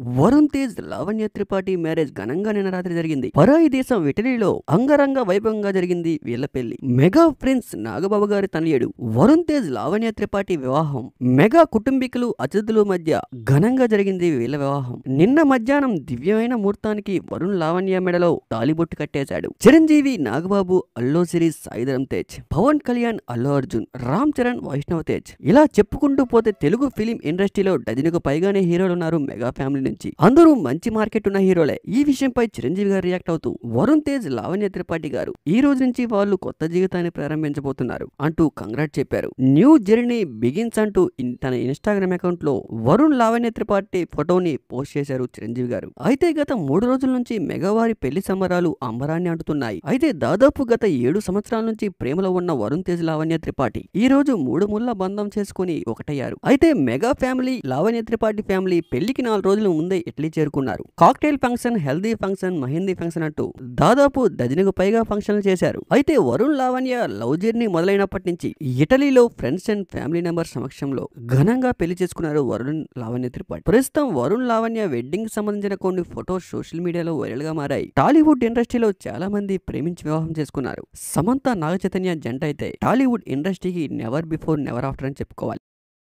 Varun Tej Lavanya Tripathi marriage ఘనంగా నిన్న రాత్రి జరిగింది. పరాయి దేశం ఇటలీలో అంగరంగ వైభవంగా జరిగింది వీళ్ళ పెళ్ళి మెగా ప్రిన్స్ నాగబాబు గారి తనయుడు వరుణ్ తేజ్ లావణ్య త్రిపాఠి వివాహం. మెగా కుటుంబీకులు అతిథుల మధ్య ఘనంగా జరిగింది వీళ్ళ వివాహం. నిన్న మధ్యాహ్నం దివ్యమైన ముహూర్తానికి వరుణ్ లావణ్య మెడలో తాలిబొట్టు కట్టేశాడు. చిరంజీవి నాగబాబు అల్లో సిరీస్ సాయిధరం తేజ్. పవన్ కళ్యాణ్ అల్లు అర్జున్ రామ్ చరణ్ వైష్ణవ్ తేజ్. ఇలా చెప్పుకుంటూ పోతే తెలుగు ఫిలిం ఇండస్ట్రీలో డజనుకు పైగానే హీరోలు ఉన్నారు మెగా ఫ్యామిలీ నుంచి. అందరూ మంచి మార్కెట్ ఉన్న హీరోలే. ఈ విషయంపై చిరంజీవి గారు రియాక్ట్ అవుతూ వరుణ్ తేజ్ లావణ్య త్రిపాఠి గారు ఈ రోజు నుంచి వాళ్ళు కొత్త జీవితాన్ని ప్రారంభించబోతున్నారు అంటూ కంగ్రాట్ చెప్పారు. న్యూ జర్నీ బిగిన్స్ అంటూ తన ఇన్స్టాగ్రామ్ అకౌంట్లో వరుణ్ లావణ్య త్రిపాఠి ఫోటోని పోస్ట్ చేశారు చిరంజీవి గారు. అయితే గత మూడు రోజుల నుంచి మెగావారి పెళ్ళి సంబరాలు అంబరాన్ని అంటుతున్నాయి. అయితే దాదాపు గత ఏడు సంవత్సరాల నుంచి ప్రేమలో ఉన్న వరుణ్ తేజ్ లావణ్య త్రిపాఠి ఈ రోజు మూడు ముళ్ళ బంధం చేసుకుని ఒకటయ్యారు. అయితే mega family Lavanya Tripathi family పెళ్ళికి నాలుగు రోజులు ముందే ఇటలీ చేరుకున్నారు. Cocktail function haldi function mehndi function అంటూ దాదాపు డజనుకు పైగా ఫంక్షన్లు చేశారు. అయితే వరుణ్ లావణ్య లవ్ జర్నీ మొదలైనప్పటి నుంచి ఇటలీలో ఫ్రెండ్స్ అండ్ ఫ్యామిలీ మెంబర్ సమక్షంలో ఘనంగా పెళ్ళి చేసుకున్నారు వరుణ్ లావణ్య త్రిపాఠి. ప్రస్తుతం వరుణ్ లావణ్య వెడ్డింగ్ సంబంధించిన కొన్ని ఫోటోస్ సోషల్ మీడియాలో వైరల్గా మారాయి. టాలీవుడ్ ఇండస్ట్రీలో చాలా మంది ప్రేమించి వివాహం చేసుకున్నారు. సమంత నాగచైతన్య జంట అయితే టాలీవుడ్ ఇండస్ట్రీకి నెవర్ బిఫోర్ నెవర్ ఆఫ్టర్ అని చెప్పుకోవాలి.